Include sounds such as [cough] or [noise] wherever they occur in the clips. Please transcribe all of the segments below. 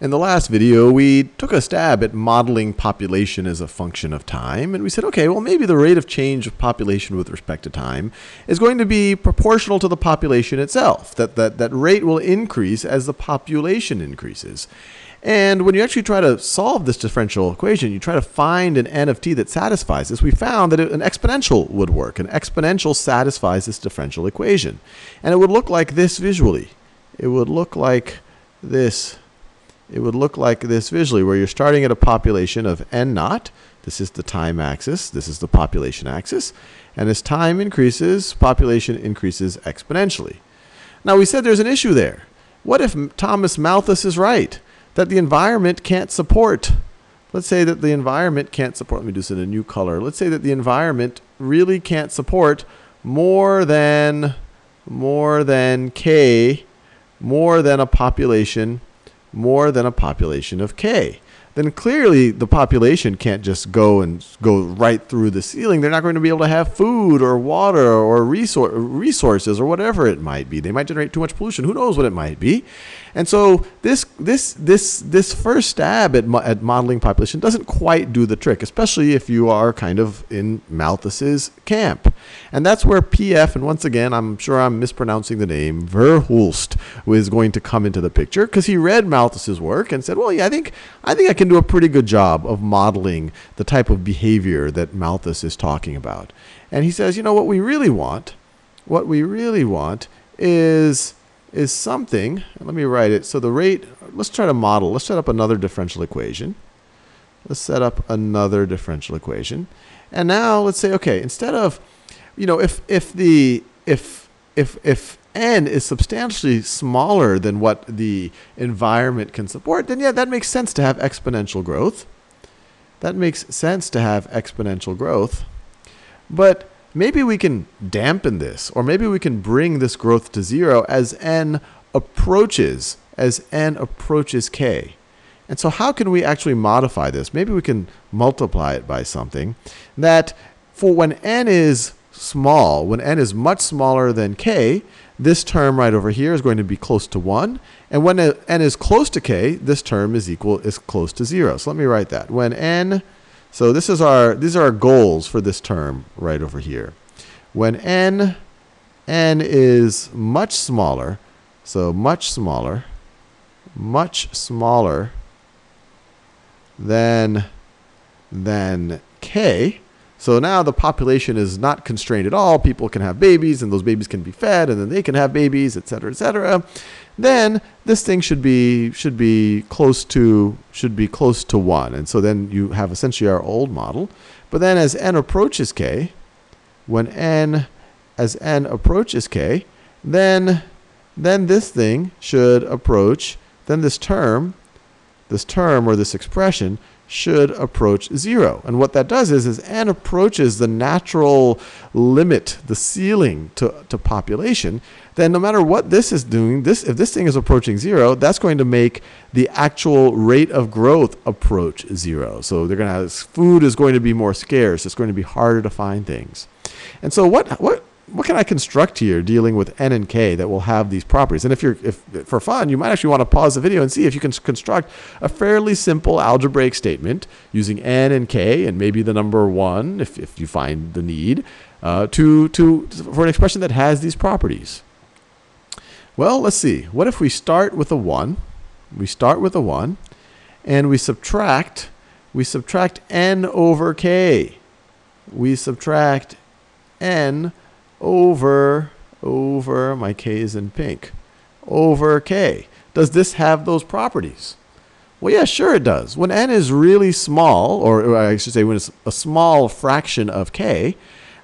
In the last video, we took a stab at modeling population as a function of time, and we said, okay, well, maybe the rate of change of population with respect to time is going to be proportional to the population itself, that, that, that rate will increase as the population increases. And when you actually try to solve this differential equation, you try to find an n of t that satisfies this, we found that an exponential would work. An exponential satisfies this differential equation. And it would look like this visually. It would look like this it would look like this visually, where you're starting at a population of n naught. This is the time axis. This is the population axis. And as time increases, population increases exponentially. Now, we said there's an issue there. What if Thomas Malthus is right? That the environment can't support. Let's say that the environment can't support, let me do this in a new color. Let's say that the environment really can't support more than, more than k, more than a population more than a population of K. Then clearly the population can't just go and go right through the ceiling. They're not going to be able to have food or water or resources or whatever it might be. They might generate too much pollution. Who knows what it might be? And so this this this this first stab at, at modeling population doesn't quite do the trick, especially if you are kind of in Malthus's camp. And that's where PF, and once again, I'm sure I'm mispronouncing the name, Verhulst, is going to come into the picture because he read Malthus's work and said, well, yeah, I think I think I can do a pretty good job of modeling the type of behavior that Malthus is talking about. And he says, you know what we really want, what we really want is is something, let me write it. So the rate, let's try to model. Let's set up another differential equation. Let's set up another differential equation. And now let's say, okay, instead of, you know, if, if the, if, if, if n is substantially smaller than what the environment can support, then yeah, that makes sense to have exponential growth. That makes sense to have exponential growth. But maybe we can dampen this, or maybe we can bring this growth to zero as n approaches, as n approaches k. And so how can we actually modify this? Maybe we can multiply it by something that for when n is small, when n is much smaller than k, this term right over here is going to be close to 1. And when n is close to k, this term is equal is close to 0. So let me write that. When n so this is our these are our goals for this term right over here. When n n is much smaller, so much smaller, much smaller than than k, so now the population is not constrained at all. People can have babies, and those babies can be fed, and then they can have babies, et cetera, et cetera. Then this thing should be should be close to should be close to one, and so then you have essentially our old model. But then as n approaches k, when n as n approaches k, then then this thing should approach. Then this term, this term or this expression should approach zero. And what that does is, is n approaches the natural limit, the ceiling to, to population, then no matter what this is doing, this if this thing is approaching zero, that's going to make the actual rate of growth approach zero. So they're going to have food is going to be more scarce. It's going to be harder to find things. And so what what what can I construct here dealing with n and k that will have these properties? And if you're, if for fun, you might actually want to pause the video and see if you can construct a fairly simple algebraic statement using n and k and maybe the number one if, if you find the need uh, to, to, for an expression that has these properties. Well, let's see. What if we start with a 1? We start with a 1 and we subtract, we subtract n over k. We subtract n over, over, my k is in pink, over k. Does this have those properties? Well, yeah, sure it does. When n is really small, or I should say when it's a small fraction of k,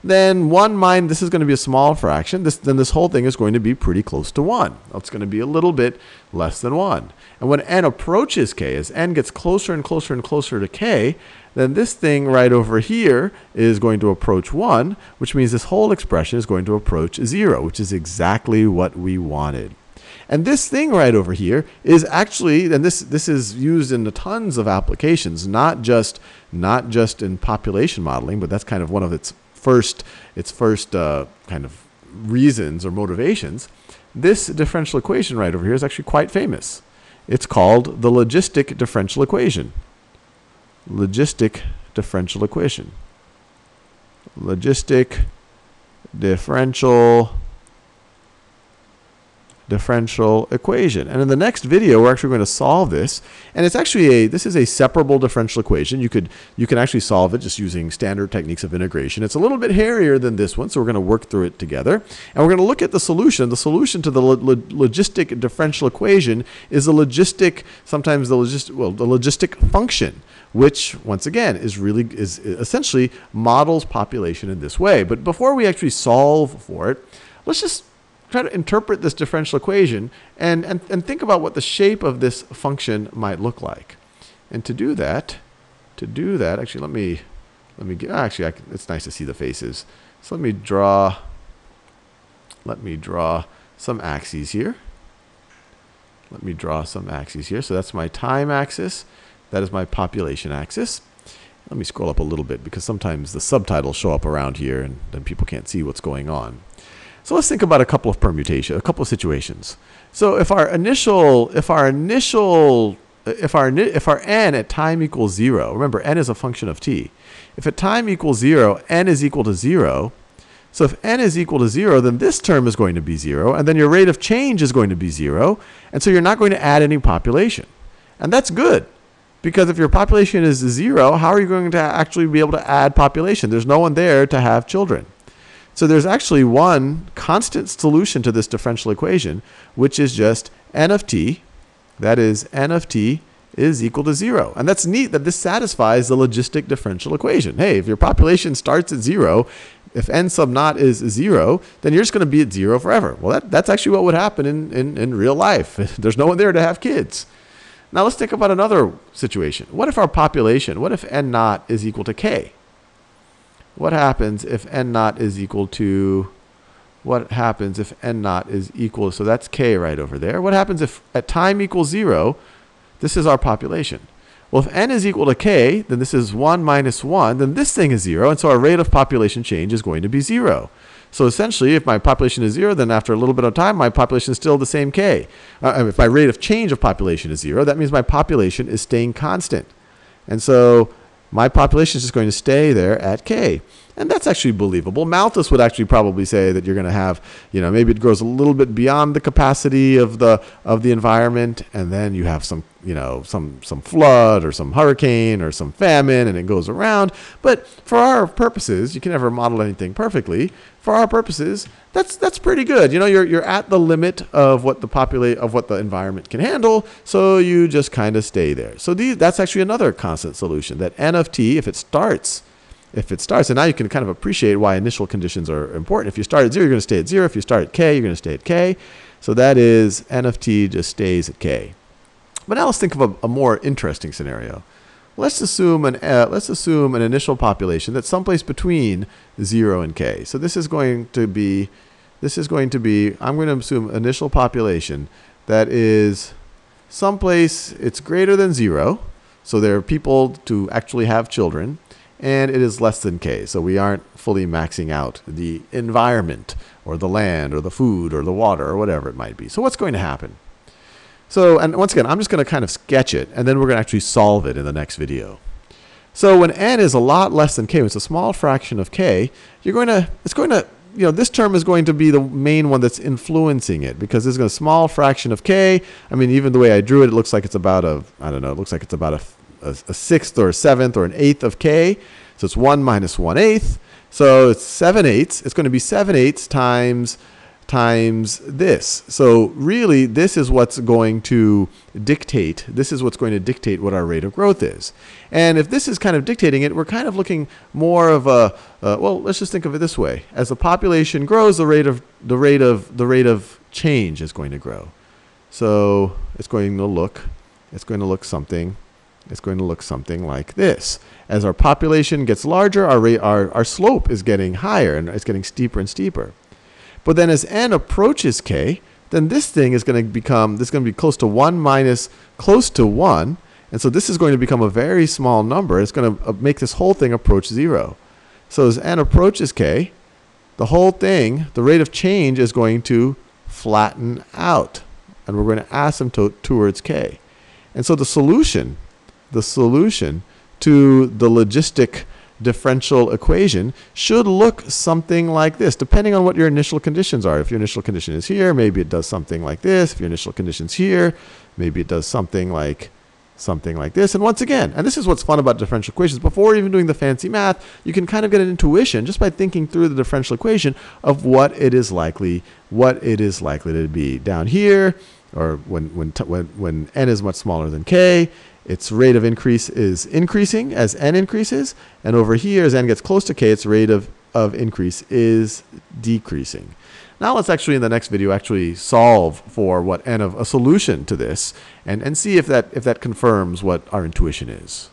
then 1 minus, this is going to be a small fraction, this, then this whole thing is going to be pretty close to 1. It's going to be a little bit less than 1. And when n approaches k, as n gets closer and closer and closer to k, then this thing right over here is going to approach 1, which means this whole expression is going to approach 0, which is exactly what we wanted. And this thing right over here is actually, and this this is used in tons of applications, not just not just in population modeling, but that's kind of one of its first its first uh, kind of reasons or motivations. This differential equation right over here is actually quite famous. It's called the logistic differential equation. Logistic differential equation. Logistic differential differential equation. And in the next video, we're actually going to solve this. And it's actually a, this is a separable differential equation. You could, you can actually solve it just using standard techniques of integration. It's a little bit hairier than this one, so we're going to work through it together. And we're going to look at the solution. The solution to the lo logistic differential equation is a logistic, sometimes the logistic, well, the logistic function which once again is really is essentially models population in this way. But before we actually solve for it, let's just try to interpret this differential equation and, and, and think about what the shape of this function might look like. And to do that, to do that, actually, let me, let me get, actually, can, it's nice to see the faces. So let me draw, let me draw some axes here. Let me draw some axes here. So that's my time axis. That is my population axis. Let me scroll up a little bit because sometimes the subtitles show up around here and then people can't see what's going on. So let's think about a couple of permutations, a couple of situations. So if our initial, if our initial, if our if our n at time equals zero, remember n is a function of t. If at time equals zero, n is equal to zero. So if n is equal to zero, then this term is going to be zero, and then your rate of change is going to be zero, and so you're not going to add any population, and that's good. Because if your population is zero, how are you going to actually be able to add population? There's no one there to have children. So there's actually one constant solution to this differential equation, which is just n of t, that is n of t is equal to zero. And that's neat that this satisfies the logistic differential equation. Hey, if your population starts at zero, if n sub naught is zero, then you're just going to be at zero forever. Well, that, that's actually what would happen in, in, in real life. [laughs] There's no one there to have kids. Now let's think about another situation. What if our population, what if n naught is equal to k? What happens if n naught is equal to what happens if n naught is equal so that's k right over there. What happens if at time equals 0 this is our population. Well if n is equal to k then this is 1 minus 1 then this thing is 0 and so our rate of population change is going to be 0 so essentially if my population is 0 then after a little bit of time my population is still the same k. Uh, if my rate of change of population is 0 that means my population is staying constant. And so my population is just going to stay there at K. And that's actually believable. Malthus would actually probably say that you're going to have, you know, maybe it grows a little bit beyond the capacity of the of the environment, and then you have some, you know, some some flood or some hurricane or some famine, and it goes around. But for our purposes, you can never model anything perfectly. For our purposes, that's that's pretty good. You know, you're you're at the limit of what the populate of what the environment can handle, so you just kind of stay there. So these, that's actually another constant solution. That n of t, if it starts if it starts. And now you can kind of appreciate why initial conditions are important. If you start at zero, you're going to stay at zero. If you start at k, you're going to stay at k. So that is n of t just stays at k. But now let's think of a, a more interesting scenario. Let's assume an uh, let's assume an initial population that's someplace between zero and k. So this is going to be this is going to be I'm going to assume initial population that is someplace it's greater than zero. So there are people to actually have children and it is less than k. So we aren't fully maxing out the environment or the land or the food or the water or whatever it might be. So what's going to happen? So, and once again, I'm just going to kind of sketch it, and then we're going to actually solve it in the next video. So when n is a lot less than k, it's a small fraction of k, you're going to, it's going to, you know, this term is going to be the main one that's influencing it because there's a small fraction of k. I mean, even the way I drew it, it looks like it's about a, I don't know, it looks like it's about a a, a sixth or a seventh or an eighth of k. So it's 1 minus 1 eighth. So it's 7 eighths. It's going to be 7 eighths times times this. So really, this is what's going to dictate, this is what's going to dictate what our rate of growth is. And if this is kind of dictating it, we're kind of looking more of a, uh, well, let's just think of it this way. As the population grows, the rate of, the rate of, the rate of change is going to grow. So it's going to look, it's going to look something it's going to look something like this. As our population gets larger, our, rate, our, our slope is getting higher and it's getting steeper and steeper. But then as n approaches k, then this thing is going to become, this is going to be close to 1 minus close to 1. And so this is going to become a very small number. It's going to uh, make this whole thing approach 0. So as n approaches k, the whole thing, the rate of change is going to flatten out. and we're going to asymptote towards k. And so the solution, the solution to the logistic differential equation should look something like this, depending on what your initial conditions are. If your initial condition is here, maybe it does something like this. If your initial condition's here, maybe it does something like something like this. And once again, and this is what's fun about differential equations, before even doing the fancy math, you can kind of get an intuition just by thinking through the differential equation of what it is likely, what it is likely to be. Down here, or when, when, when, when n is much smaller than k, its rate of increase is increasing as n increases. And over here, as n gets close to k, its rate of, of increase is decreasing. Now let's actually in the next video actually solve for what n of a solution to this and, and see if that if that confirms what our intuition is.